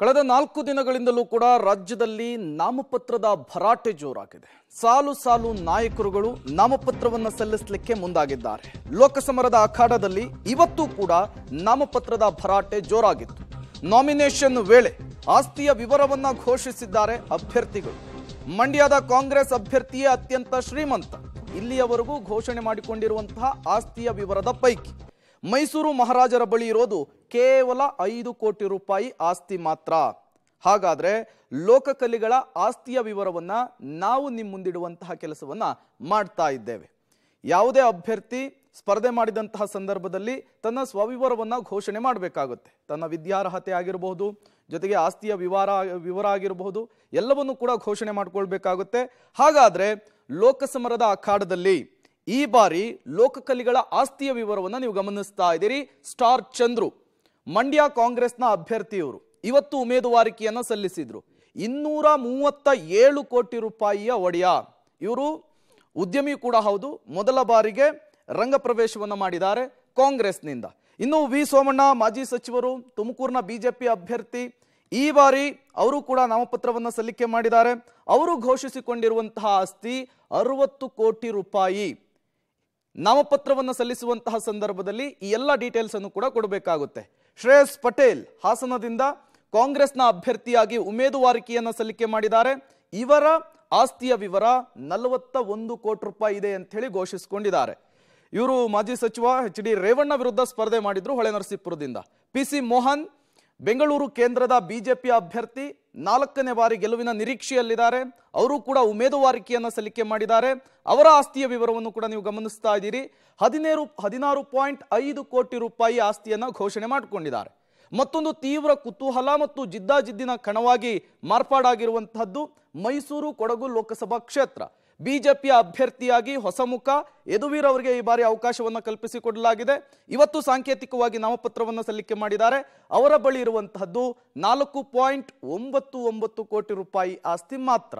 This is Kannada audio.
ಕಳೆದ ನಾಲ್ಕು ದಿನಗಳಿಂದಲೂ ಕೂಡ ರಾಜ್ಯದಲ್ಲಿ ನಾಮಪತ್ರದ ಭರಾಟೆ ಜೋರಾಗಿದೆ. ಸಾಲು ಸಾಲು ನಾಯಕರುಗಳು ನಾಮಪತ್ರವನ್ನು ಸಲ್ಲಿಸಲಿಕ್ಕೆ ಮುಂದಾಗಿದ್ದಾರೆ. ಲೋಕಸಮರದ ಅಖಾಡದಲ್ಲಿ ಇವತ್ತು ಕೂಡ ನಾಮಪತ್ರದ ಭರಾಟೆ ಜೋರಾಗಿತ್ತು. ನಾಮಿನೇಷನ್ ವೇಳೆ ಆಸ್ತಿಯ ವಿವರವನ್ನ ಘೋಷಿಸಿದ್ದಾರೆ ಅಭ್ಯರ್ಥಿಗಳು. ಮಂಡ್ಯದ ಕಾಂಗ್ರೆಸ್ ಅಭ್ಯರ್ಥಿಯೇ ಅತ್ಯಂತ ಶ್ರೀಮಂತ. ಇಲ್ಲಿಯವರೆಗೂ ಘೋಷಣೆ ಮಾಡಿಕೊಂಡಿರುವಂತಹ ಆಸ್ತಿಯ ವಿವರದ ಪೈಕಿ ಮೈಸೂರು ಮಹಾರಾಜರ ಬಳಿ ಇರೋದು ಕೇವಲ ಐದು ಕೋಟಿ ರೂಪಾಯಿ ಆಸ್ತಿ ಮಾತ್ರ. ಹಾಗಾದ್ರೆ ಲೋಕಕಲಿಗಳ ಆಸ್ತಿಯ ವಿವರವನ್ನ ನಾವು ನಿಮ್ಮ ಮುಂದಿಡುವಂತಹ ಕೆಲಸವನ್ನ ಮಾಡ್ತಾ ಇದ್ದೇವೆ. ಯಾವುದೇ ಅಭ್ಯರ್ಥಿ ಸ್ಪರ್ಧೆ ಮಾಡಿದಂತಹ ಸಂದರ್ಭದಲ್ಲಿ ತನ್ನ ಸ್ವವಿವರವನ್ನ ಘೋಷಣೆ ಮಾಡಬೇಕಾಗುತ್ತೆ. ತನ್ನ ವಿದ್ಯಾರ್ಹತೆ ಆಗಿರಬಹುದು, ಜೊತೆಗೆ ಆಸ್ತಿಯ ವಿವರ ವಿವರ ಆಗಿರಬಹುದು, ಎಲ್ಲವನ್ನು ಕೂಡ ಘೋಷಣೆ ಮಾಡಿಕೊಳ್ಬೇಕಾಗುತ್ತೆ. ಹಾಗಾದ್ರೆ ಲೋಕಸಮರದ ಅಖಾಡದಲ್ಲಿ ಈ ಬಾರಿ ಲೋಕಕಲಿಗಳ ಆಸ್ತಿಯ ವಿವರವನ್ನು ನೀವು ಗಮನಿಸ್ತಾ ಇದ್ದೀರಿ. ಸ್ಟಾರ್ ಚಂದ್ರು, ಮಂಡ್ಯ ಕಾಂಗ್ರೆಸ್ನ ಅಭ್ಯರ್ಥಿಯವರು ಇವತ್ತು ಉಮೇದುವಾರಿಕೆಯನ್ನು ಸಲ್ಲಿಸಿದ್ರು. ಇನ್ನೂರ ಮೂವತ್ತ ಏಳು ಕೋಟಿ ರೂಪಾಯಿಯ ಒಡೆಯ. ಇವರು ಉದ್ಯಮಿ ಕೂಡ ಹೌದು, ಮೊದಲ ಬಾರಿಗೆ ರಂಗ ಪ್ರವೇಶವನ್ನು ಮಾಡಿದ್ದಾರೆ ಕಾಂಗ್ರೆಸ್ನಿಂದ. ಇನ್ನು ವಿ ಸೋಮಣ್ಣ, ಮಾಜಿ ಸಚಿವರು, ತುಮಕೂರಿನ ಬಿಜೆಪಿ ಅಭ್ಯರ್ಥಿ, ಈ ಬಾರಿ ಅವರು ಕೂಡ ನಾಮಪತ್ರವನ್ನು ಸಲ್ಲಿಕೆ ಮಾಡಿದ್ದಾರೆ. ಅವರು ಘೋಷಿಸಿಕೊಂಡಿರುವಂತಹ ಆಸ್ತಿ ಅರವತ್ತು ಕೋಟಿ ರೂಪಾಯಿ. ನಾಮಪತ್ರವನ್ನು ಸಲ್ಲಿಸುವಂತಹ ಸಂದರ್ಭದಲ್ಲಿ ಈ ಎಲ್ಲ ಡೀಟೇಲ್ಸ್ ಅನ್ನು ಕೂಡ ಕೊಡಬೇಕಾಗುತ್ತೆ. ಶ್ರೇಯಸ್ ಪಟೇಲ್ ಹಾಸನದಿಂದ ಕಾಂಗ್ರೆಸ್ನ ಅಭ್ಯರ್ಥಿಯಾಗಿ ಉಮೇದುವಾರಿಕೆಯನ್ನು ಸಲ್ಲಿಕೆ ಮಾಡಿದ್ದಾರೆ. ಇವರ ಆಸ್ತಿಯ ವಿವರ ನಲವತ್ತ ಒಂದು ಕೋಟಿ ರೂಪಾಯಿ ಇದೆ ಅಂತ ಹೇಳಿ ಘೋಷಿಸಿಕೊಂಡಿದ್ದಾರೆ. ಇವರು ಮಾಜಿ ಸಚಿವ ಎಚ್ ಡಿ ರೇವಣ್ಣ ವಿರುದ್ಧ ಸ್ಪರ್ಧೆ ಮಾಡಿದ್ರು ಹೊಳೆನರಸೀಪುರದಿಂದ ಪಿ ಸಿ ಮೋಹನ್ ಬೆಂಗಳೂರು ಕೇಂದ್ರದ ಬಿಜೆಪಿ ಅಭ್ಯರ್ಥಿ ನಾಲ್ಕನೇ ಬಾರಿ ಗೆಲುವಿನ ನಿರೀಕ್ಷೆಯಲ್ಲಿದ್ದಾರೆ. ಅವರು ಕೂಡ ಉಮೇದುವಾರಿಕೆಯನ್ನು ಸಲ್ಲಿಕೆ ಮಾಡಿದ್ದಾರೆ. ಅವರ ಆಸ್ತಿಯ ವಿವರವನ್ನು ಕೂಡ ನೀವು ಗಮನಿಸ್ತಾ ಇದ್ದೀರಿ. ಹದಿನೇರು, ಹದಿನಾರು ಪಾಯಿಂಟ್ ಐದು ಕೋಟಿ ರೂಪಾಯಿ ಆಸ್ತಿಯನ್ನು ಘೋಷಣೆ ಮಾಡಿಕೊಂಡಿದ್ದಾರೆ. ಮತ್ತೊಂದು ತೀವ್ರ ಕುತೂಹಲ ಮತ್ತು ಜಿದ್ದಾಜಿದ್ದಿನ ಕಣವಾಗಿ ಮಾರ್ಪಾಡಾಗಿರುವಂತಹದ್ದು ಮೈಸೂರು ಕೊಡಗು ಲೋಕಸಭಾ ಕ್ಷೇತ್ರ. ಬಿಜೆಪಿಯ ಅಭ್ಯರ್ಥಿಯಾಗಿ ಹೊಸಮುಖ ಯದುವೀರ್ ಅವರಿಗೆ ಈ ಬಾರಿ ಅವಕಾಶವನ್ನು ಕಲ್ಪಿಸಿಕೊಡಲಾಗಿದೆ. ಇವತ್ತು ಸಾಂಕೇತಿಕವಾಗಿ ನಾಮಪತ್ರವನ್ನು ಸಲ್ಲಿಕೆ ಮಾಡಿದ್ದಾರೆ. ಅವರ ಬಳಿ ಇರುವಂತಹದ್ದು ನಾಲ್ಕು ಕೋಟಿ ರೂಪಾಯಿ ಆಸ್ತಿ ಮಾತ್ರ.